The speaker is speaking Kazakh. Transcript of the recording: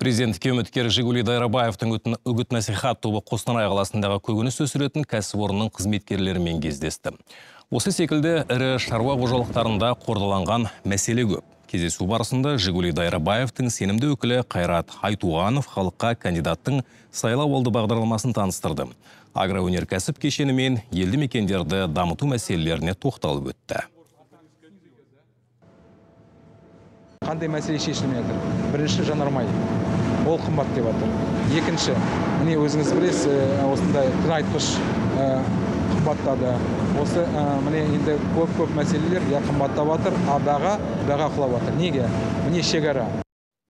Президентке үміткер Жигули Дайрабаевтың үгіт насихат тобы Қостанай қаласындағы көкөніс өсіретін кәсіпорынның қызметкерлерімен кездесті. Осы секілді ірі шаруа қожалықтарында қордаланған мәселе көп. Кездесу барысында Жигули Дайрабаевтың сенімді өкілі Қайрат Айтуғанов халыққа кандидаттың сайлау алды бағдарламасын таныстырды. Агроөнеркәсіп кешені мен елді мекендерді дамыту мәселелеріне тоқталып өтті. Қандай мәселе шешілмей жатыр? Бірінші жанармай. Ол қымбат деп жатыр екінші міне өзіңіз білесіз осындай тыңайтқыш қымбаттады. Осы міне енді көп көп мәселелер иә қымбаттап жатыр а баға баға құлап жатыр неге? Міне шекара.